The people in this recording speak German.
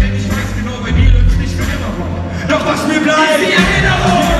Denn ich weiß genau, bei dir läuft nicht für immer Doch was mir bleibt, ist die Erinnerung.